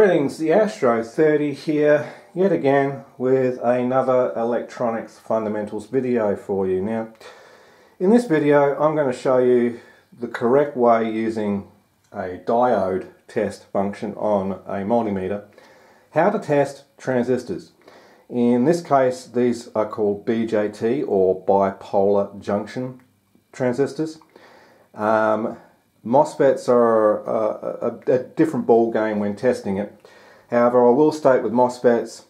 Greetings, the Astro 30 here, yet again with another electronics fundamentals video for you. Now, in this video I'm going to show you the correct way using a diode test function on a multimeter, how to test transistors. In this case, these are called BJT or bipolar junction transistors. Um, MOSFETs are a, a, a, different ball game when testing it. However, I will state with MOSFETs,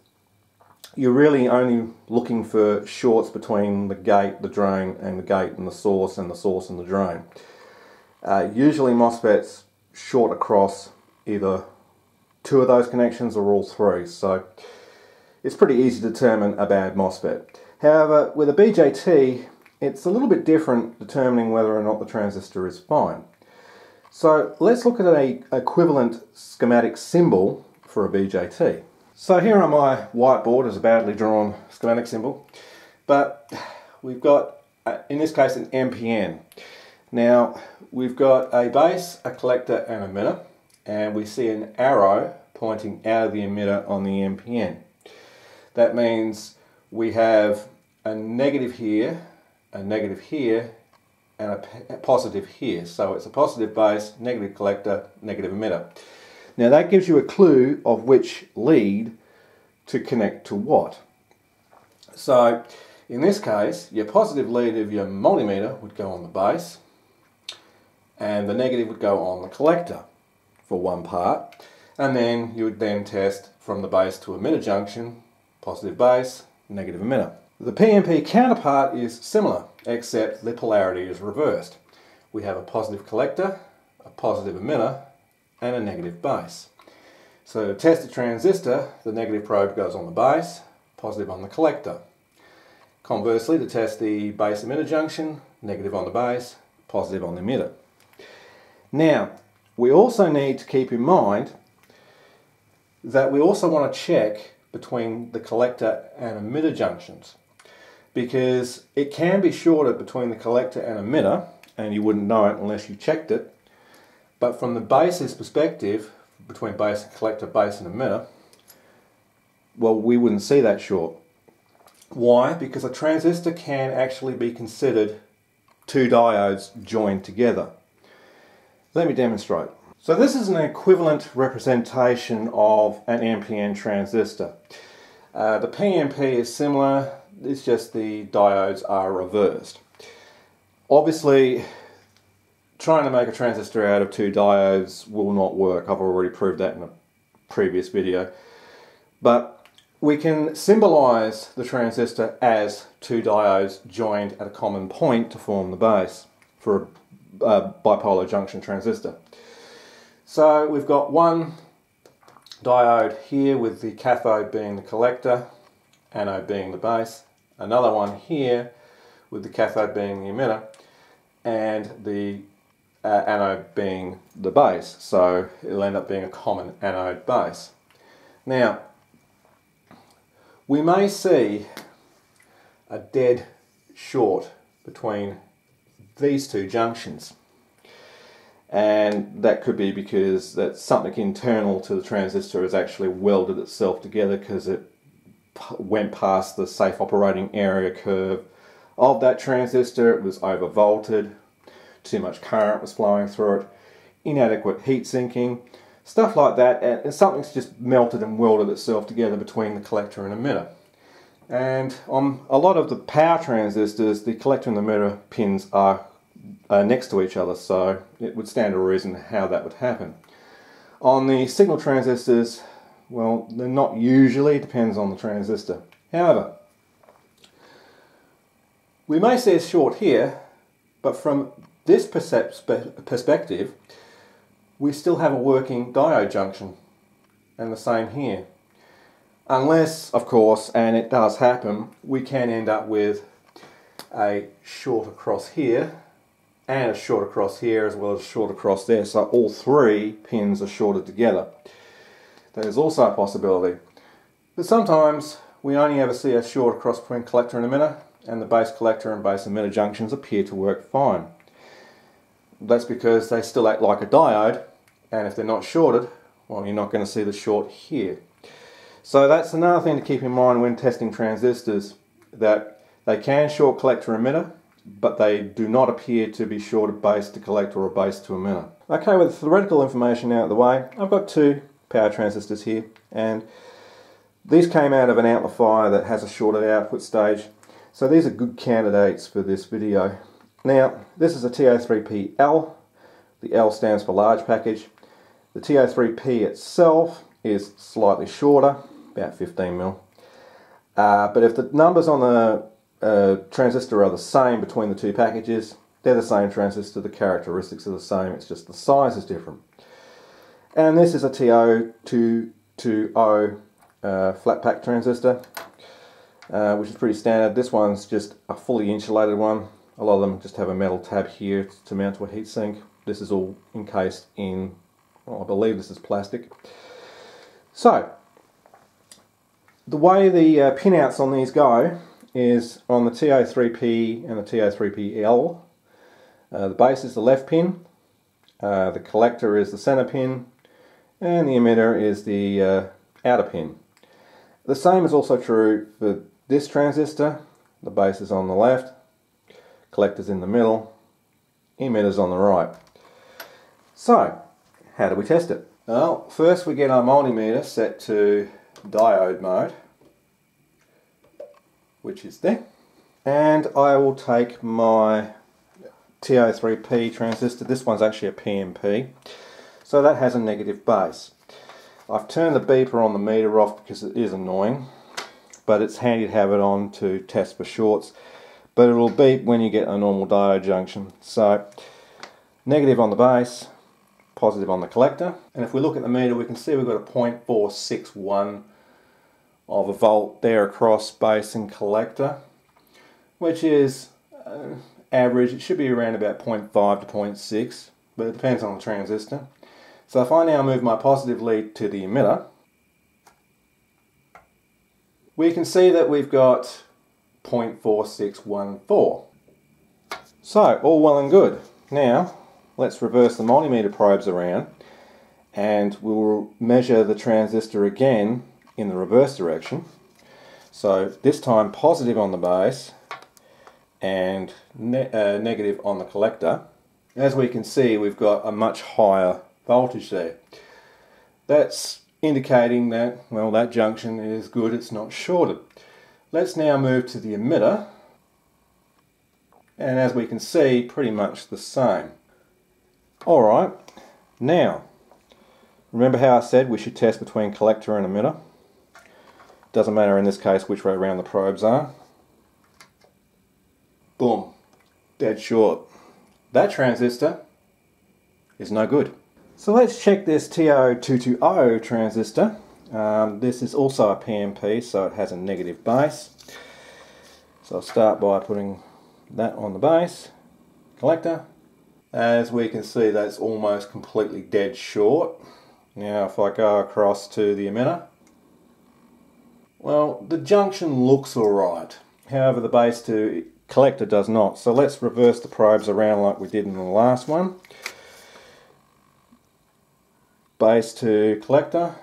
you're really only looking for shorts between the gate, the drain, and the gate and the source, and the source and the drain. Uh, usually MOSFETs short across either two of those connections or all three, so it's pretty easy to determine a bad MOSFET. However, with a BJT, it's a little bit different determining whether or not the transistor is fine. So let's look at an equivalent schematic symbol for a BJT. So here on my whiteboard is a badly drawn schematic symbol, but we've got, uh, in this case, an NPN. Now, we've got a base, a collector, and a emitter, and we see an arrow pointing out of the emitter on the NPN. That means we have a negative here, a negative here, and a positive here. So it's a positive base, negative collector, negative emitter. Now that gives you a clue of which lead to connect to what. So in this case, your positive lead of your multimeter would go on the base and the negative would go on the collector for one part. And then you would then test from the base to emitter junction, positive base, negative emitter. The PNP counterpart is similar, except the polarity is reversed. We have a positive collector, a positive emitter, and a negative base. So to test a transistor, the negative probe goes on the base, positive on the collector. Conversely, to test the base emitter junction, negative on the base, positive on the emitter. Now, we also need to keep in mind that we also want to check between the collector and emitter junctions because it can be shorted between the collector and emitter and you wouldn't know it unless you checked it. But from the base's perspective, between base and collector, base and emitter, well, we wouldn't see that short. Why? Because a transistor can actually be considered two diodes joined together. Let me demonstrate. So this is an equivalent representation of an NPN transistor. Uh, the PNP is similar, it's just the diodes are reversed. Obviously, trying to make a transistor out of two diodes will not work. I've already proved that in a previous video. But we can symbolize the transistor as two diodes joined at a common point to form the base for a, a bipolar junction transistor. So we've got one diode here with the cathode being the collector, anode being the base, another one here with the cathode being the emitter and the uh, anode being the base. So it'll end up being a common anode base. Now, we may see a dead short between these two junctions. And that could be because that something internal to the transistor has actually welded itself together because it went past the safe operating area curve of that transistor. It was overvolted, too much current was flowing through it, inadequate heat sinking, stuff like that. And something's just melted and welded itself together between the collector and emitter. And on a lot of the power transistors, the collector and the emitter pins are uh, next to each other, so it would stand to reason how that would happen. On the signal transistors, well, they're not usually, it depends on the transistor. However, we may see a short here, but from this perspective, we still have a working diode junction, and the same here. Unless, of course, and it does happen, we can end up with a short across here, and a short across here, as well as a short across there, so all three pins are shorted together. That is also a possibility. But sometimes we only ever see a short across between collector and emitter, and the base collector and base emitter junctions appear to work fine. That's because they still act like a diode, and if they're not shorted, well you're not going to see the short here. So that's another thing to keep in mind when testing transistors that they can short collector emitter but they do not appear to be short base to collector or base to emitter. Okay, with the theoretical information out of the way, I've got two power transistors here and these came out of an amplifier that has a shorted output stage so these are good candidates for this video. Now this is a TO3PL, the L stands for large package. The TO3P itself is slightly shorter, about 15 mil. Uh, but if the numbers on the uh, transistor are the same between the two packages, they're the same transistor, the characteristics are the same, it's just the size is different. And this is a TO220 uh, flat pack transistor, uh, which is pretty standard. This one's just a fully insulated one. A lot of them just have a metal tab here to mount to a heatsink. This is all encased in, well, I believe this is plastic. So, the way the uh, pinouts on these go is on the TO3P and the TO3PL. Uh, the base is the left pin, uh, the collector is the center pin, and the emitter is the uh, outer pin. The same is also true for this transistor. The base is on the left, collector's in the middle, emitter's on the right. So, how do we test it? Well, first we get our multimeter set to diode mode which is there. And I will take my TO3P transistor, this one's actually a PNP, so that has a negative base. I've turned the beeper on the meter off because it is annoying, but it's handy to have it on to test for shorts, but it'll beep when you get a normal diode junction. So, negative on the base, positive on the collector, and if we look at the meter we can see we've got a 0.461 of a volt there across base and collector, which is uh, average. It should be around about 0.5 to 0.6, but it depends on the transistor. So if I now move my positive lead to the emitter, we can see that we've got 0.4614. So, all well and good. Now, let's reverse the multimeter probes around and we'll measure the transistor again in the reverse direction. So this time positive on the base and ne uh, negative on the collector. As we can see we've got a much higher voltage there. That's indicating that, well, that junction is good, it's not shorted. Let's now move to the emitter and as we can see pretty much the same. Alright, now remember how I said we should test between collector and emitter? Doesn't matter in this case which way around the probes are. Boom. Dead short. That transistor is no good. So let's check this TO220 transistor. Um, this is also a PNP, so it has a negative base. So I'll start by putting that on the base, collector. As we can see, that's almost completely dead short. Now if I go across to the emitter, well, the junction looks alright. However, the base to collector does not. So let's reverse the probes around like we did in the last one. Base to collector,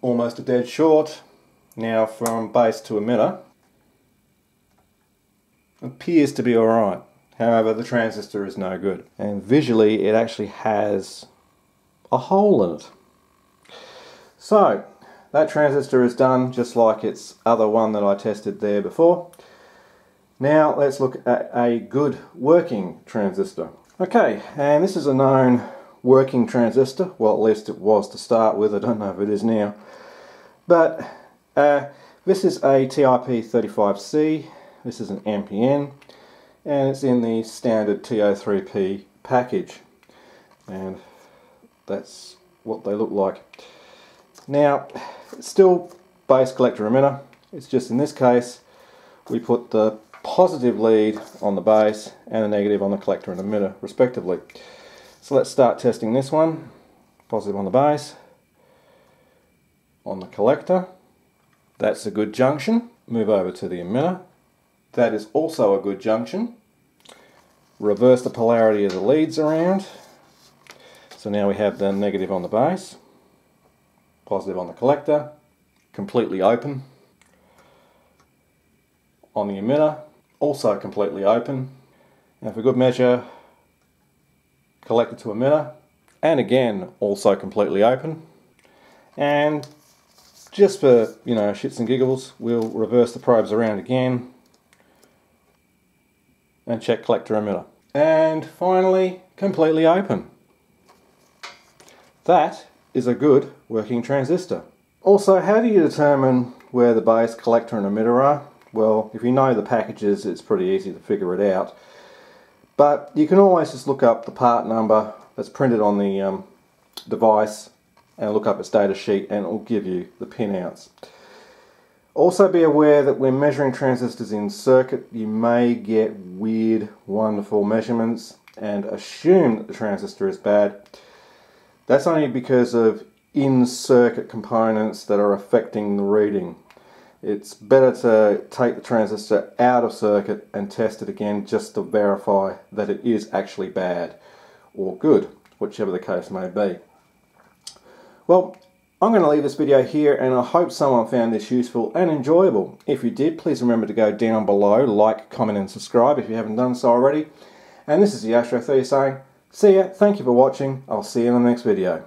almost a dead short. Now from base to emitter, appears to be alright. However, the transistor is no good. And visually, it actually has a hole in it. So, that transistor is done just like its other one that I tested there before. Now let's look at a good working transistor. Okay, and this is a known working transistor. Well, at least it was to start with. I don't know if it is now. But uh, this is a TIP35C. This is an NPN. And it's in the standard TO3P package. And that's what they look like. Now, still base collector emitter. It's just in this case, we put the positive lead on the base and the negative on the collector and emitter, respectively. So let's start testing this one. Positive on the base, on the collector. That's a good junction. Move over to the emitter. That is also a good junction. Reverse the polarity of the leads around. So now we have the negative on the base Positive on the collector, completely open. On the emitter, also completely open. Now for good measure, collector to emitter, and again also completely open. And just for you know shits and giggles, we'll reverse the probes around again and check collector emitter. And finally, completely open. That is a good working transistor. Also, how do you determine where the base, collector and emitter are? Well, if you know the packages, it's pretty easy to figure it out. But you can always just look up the part number that's printed on the um, device and look up its data sheet and it will give you the pin outs. Also be aware that when measuring transistors in circuit you may get weird wonderful measurements and assume that the transistor is bad. That's only because of in-circuit components that are affecting the reading. It's better to take the transistor out of circuit and test it again just to verify that it is actually bad or good, whichever the case may be. Well, I'm going to leave this video here and I hope someone found this useful and enjoyable. If you did, please remember to go down below, like, comment and subscribe if you haven't done so already. And this is the Astro 30 saying, see ya, thank you for watching, I'll see you in the next video.